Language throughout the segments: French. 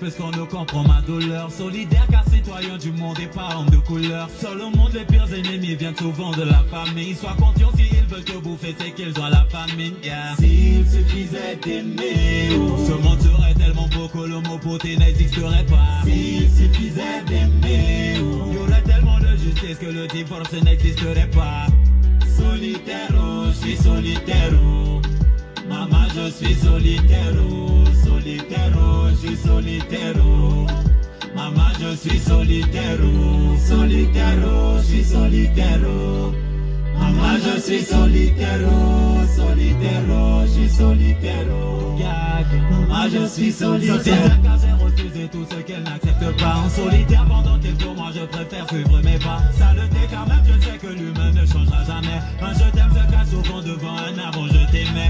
parce qu'on ne comprend ma douleur. Solidaire car citoyen du monde et pas homme de couleur. Seul au monde, les pires ennemis viennent souvent de la famille. Sois conscient s'ils veulent te bouffer, c'est qu'ils ont la famine. S'il suffisait d'aimer, oh. Ce monde serait tellement beau que l'homopoté n'existerait pas. S'il suffisait d'aimer, oh. Y aurait tellement de justice que le divorce n'existerait pas. Solitaire, oh, je suis solitaire, oh. Je suis solitaire, oh. Solitaire, oh, je suis solitaire, oh. Maman, je suis solitaire, oh. Solitaire, oh, je suis solitaire, oh. Maman, je suis solitaire, oh. Solitaire, oh, je suis solitaire, oh. Maman, je suis solitaire. Tout ce qu'elle n'accepte pas En solitaire pendant quelques mois je préfère suivre mes pas dit car même je sais que l'humain ne changera jamais Un je t'aime se cache souvent devant un arbre je t'aimais.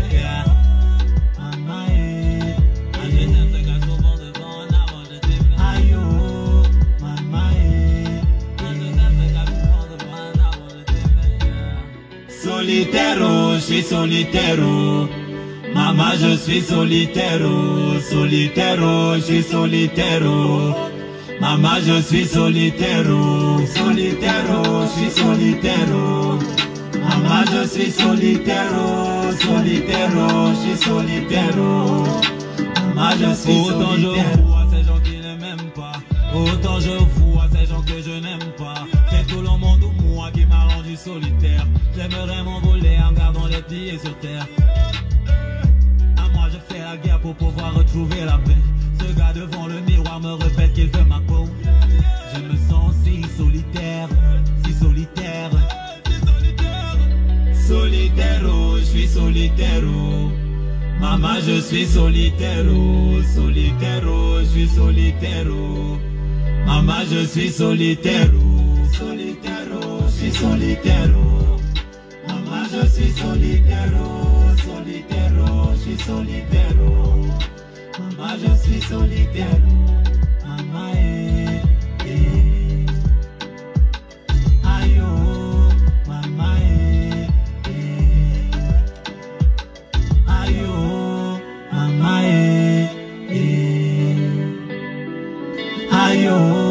Maman, eh. Un je t'aime se cache souvent devant un arbre je t'aimais Aïe, oh. Maman, eh. Un je t'aime se cache souvent devant un arbre je t'aimais yeah. Solitaire, oh, je suis solitaire, oh. Maman, je suis solitaire, oh. Solitaire, oh, je suis solitaire, oh. Maman, je suis solitaire, oh. Solitaire, oh, je suis solitaire, oh. Maman, je suis solitaire, oh. Solitaire, je suis solitaire. Maman, je suis Autant je vois ces gens qui ne m'aiment pas. Autant je vois ces gens que je n'aime pas. C'est tout le monde ou moi qui m'a rendu solitaire. J'aimerais m'envoler en gardant les pieds sur terre. À moi je fais la guerre pour pouvoir retrouver la paix. Ce gars devant le miroir me répète qu'il veut ma Solitaire, oh, je suis solitaire, oh. Maman, je suis solitaire, oh. Solitaire, je suis solitaire. Maman, je suis solitaire. Solitaire, je suis solitaire. Maman, je suis solitaire. Solitaire, je suis solitaire. Maman, je suis solitaire. you.